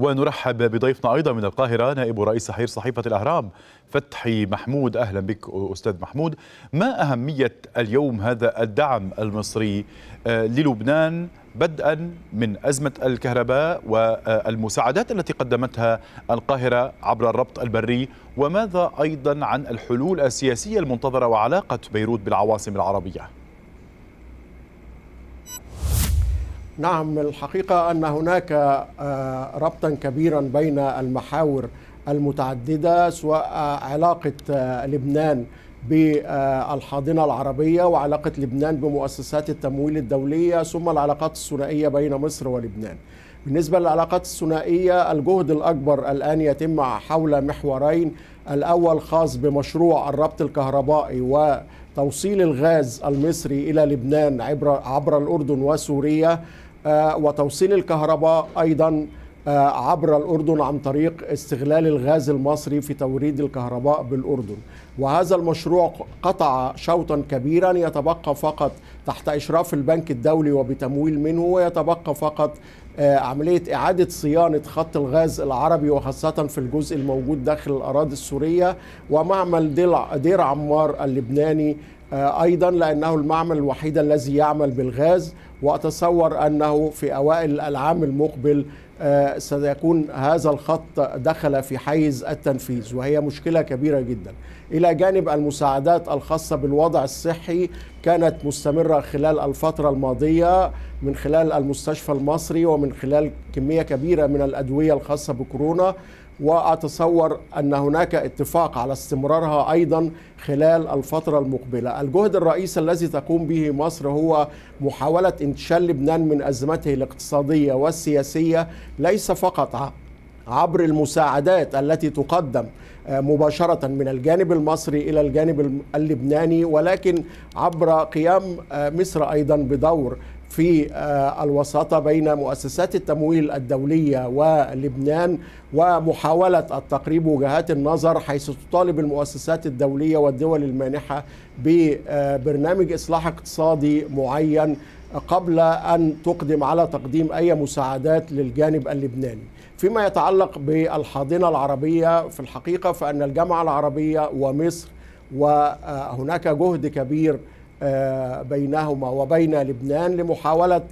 ونرحب بضيفنا أيضا من القاهرة نائب رئيس تحرير صحيفة الأهرام. فتحي محمود أهلا بك أستاذ محمود. ما أهمية اليوم هذا الدعم المصري للبنان بدءا من أزمة الكهرباء والمساعدات التي قدمتها القاهرة عبر الربط البري؟ وماذا أيضا عن الحلول السياسية المنتظرة وعلاقة بيروت بالعواصم العربية؟ نعم الحقيقة أن هناك ربطا كبيرا بين المحاور المتعددة سواء علاقة لبنان بالحاضنة العربية وعلاقة لبنان بمؤسسات التمويل الدولية ثم العلاقات الثنائية بين مصر ولبنان. بالنسبة للعلاقات الثنائية الجهد الأكبر الآن يتم حول محورين الأول خاص بمشروع الربط الكهربائي وتوصيل الغاز المصري إلى لبنان عبر, عبر الأردن وسوريا وتوصيل الكهرباء أيضا عبر الأردن عن طريق استغلال الغاز المصري في توريد الكهرباء بالأردن. وهذا المشروع قطع شوطا كبيرا يتبقى فقط تحت إشراف البنك الدولي وبتمويل منه ويتبقى فقط عملية إعادة صيانة خط الغاز العربي وخاصة في الجزء الموجود داخل الأراضي السورية ومعمل دير عمار اللبناني أيضا لأنه المعمل الوحيد الذي يعمل بالغاز وأتصور أنه في أوائل العام المقبل سيكون هذا الخط دخل في حيز التنفيذ وهي مشكلة كبيرة جدا. إلى جانب المساعدات الخاصة بالوضع الصحي كانت مستمرة خلال الفترة الماضية من خلال المستشفى المصري ومن خلال كمية كبيرة من الأدوية الخاصة بكورونا وأتصور أن هناك اتفاق على استمرارها أيضا خلال الفترة المقبلة. الجهد الرئيسي الذي تقوم به مصر هو محاولة انتشال لبنان من أزمته الاقتصادية والسياسية ليس فقط عبر المساعدات التي تقدم مباشرة من الجانب المصري إلى الجانب اللبناني ولكن عبر قيام مصر أيضا بدور في الوساطة بين مؤسسات التمويل الدولية ولبنان ومحاولة التقريب وجهات النظر حيث تطالب المؤسسات الدولية والدول المانحة ببرنامج إصلاح اقتصادي معين قبل أن تقدم على تقديم أي مساعدات للجانب اللبناني. فيما يتعلق بالحاضنة العربية في الحقيقة فأن الجامعة العربية ومصر وهناك جهد كبير بينهما وبين لبنان لمحاولة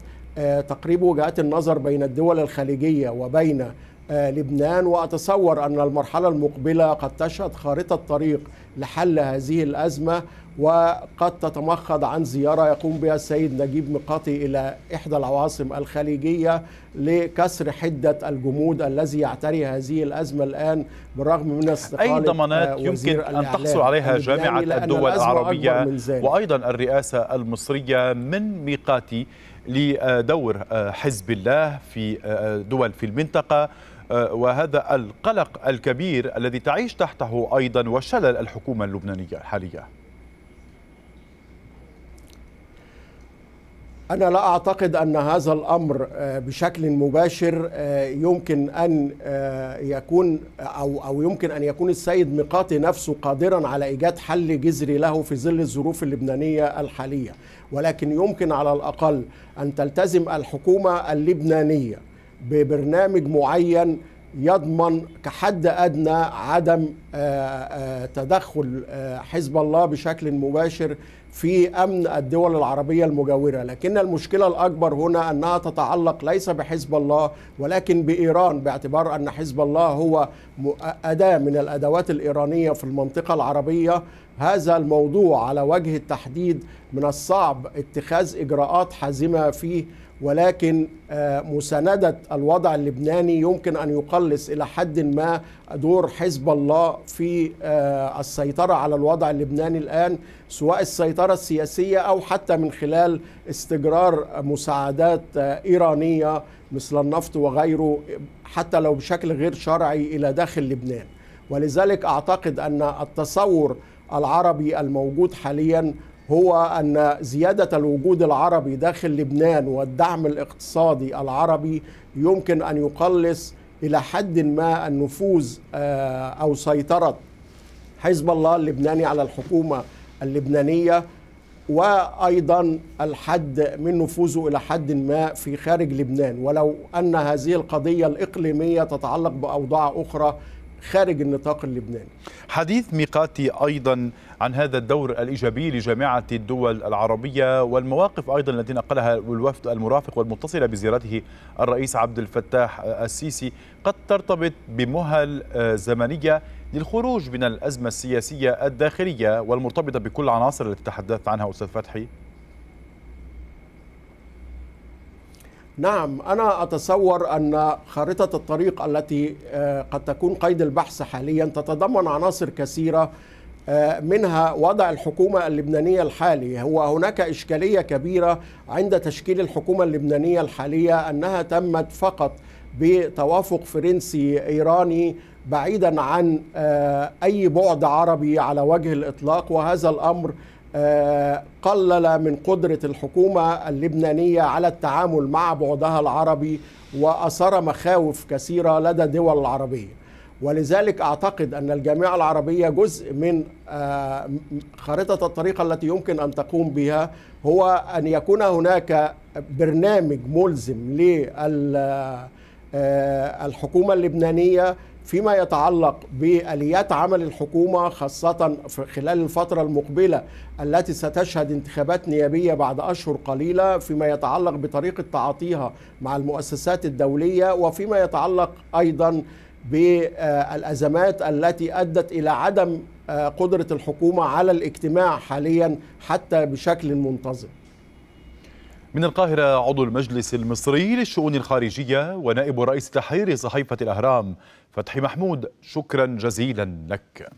تقريب وجهات النظر بين الدول الخليجية وبين لبنان وأتصور أن المرحلة المقبلة قد تشهد خارطة طريق لحل هذه الأزمة وقد تتمخض عن زيارة يقوم بها السيد نجيب ميقاتي إلى إحدى العواصم الخليجية لكسر حدة الجمود الذي يعتري هذه الأزمة الآن بالرغم من استقالة أي ضمانات يمكن أن تحصل عليها جامعة الدول العربية وأيضا الرئاسة المصرية من ميقاتي لدور حزب الله في دول في المنطقة. وهذا القلق الكبير الذي تعيش تحته أيضا وشلل الحكومة اللبنانية الحالية أنا لا أعتقد أن هذا الأمر بشكل مباشر يمكن أن يكون أو أو يمكن أن يكون السيد ميقاتي نفسه قادرا على إيجاد حل جذري له في ظل الظروف اللبنانية الحالية، ولكن يمكن على الأقل أن تلتزم الحكومة اللبنانية ببرنامج معين يضمن كحد أدنى عدم تدخل حزب الله بشكل مباشر في أمن الدول العربية المجاورة، لكن المشكلة الأكبر هنا أنها تتعلق ليس بحزب الله ولكن بإيران باعتبار أن حزب الله هو أداة من الأدوات الإيرانية في المنطقة العربية، هذا الموضوع على وجه التحديد من الصعب اتخاذ إجراءات حازمة فيه. ولكن مساندة الوضع اللبناني يمكن أن يقلص إلى حد ما دور حزب الله في السيطرة على الوضع اللبناني الآن سواء السيطرة السياسية أو حتى من خلال استجرار مساعدات إيرانية مثل النفط وغيره حتى لو بشكل غير شرعي إلى داخل لبنان. ولذلك أعتقد أن التصور العربي الموجود حاليا هو أن زيادة الوجود العربي داخل لبنان والدعم الاقتصادي العربي يمكن أن يقلص إلى حد ما النفوذ أو سيطرة حزب الله اللبناني على الحكومة اللبنانية وأيضا الحد من نفوذه إلى حد ما في خارج لبنان. ولو أن هذه القضية الإقليمية تتعلق بأوضاع أخرى خارج النطاق اللبناني. حديث ميقاتي أيضا عن هذا الدور الإيجابي لجامعة الدول العربية والمواقف أيضا التي نقلها الوفد المرافق والمتصلة بزيارته الرئيس عبد الفتاح السيسي قد ترتبط بمهل زمنية للخروج من الأزمة السياسية الداخلية والمرتبطة بكل العناصر التي تحدثت عنها أستاذ فتحي. نعم أنا أتصور أن خارطة الطريق التي قد تكون قيد البحث حاليا تتضمن عناصر كثيرة منها وضع الحكومة اللبنانية الحالي. هو هناك إشكالية كبيرة عند تشكيل الحكومة اللبنانية الحالية أنها تمت فقط بتوافق فرنسي إيراني بعيدا عن أي بعد عربي على وجه الإطلاق وهذا الأمر قلل من قدرة الحكومة اللبنانية على التعامل مع بعدها العربي وأثار مخاوف كثيرة لدى الدول العربية. ولذلك أعتقد أن الجامعة العربية جزء من خارطة الطريق التي يمكن أن تقوم بها هو أن يكون هناك برنامج ملزم للحكومة اللبنانية فيما يتعلق بآليات عمل الحكومة خاصة خلال الفترة المقبلة التي ستشهد انتخابات نيابية بعد أشهر قليلة فيما يتعلق بطريقة تعاطيها مع المؤسسات الدولية وفيما يتعلق أيضا بالأزمات التي أدت إلى عدم قدرة الحكومة على الاجتماع حاليا حتى بشكل منتظم. من القاهرة عضو المجلس المصري للشؤون الخارجية ونائب رئيس تحرير صحيفة الأهرام فتحي محمود شكرا جزيلا لك.